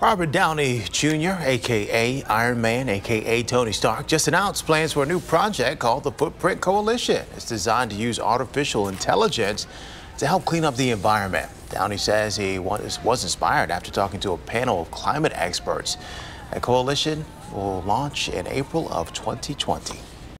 Robert Downey Jr., aka Iron Man, aka Tony Stark, just announced plans for a new project called the Footprint Coalition. It's designed to use artificial intelligence to help clean up the environment. Downey says he was, inspired after talking to a panel of climate experts. A coalition will launch in April of 2020.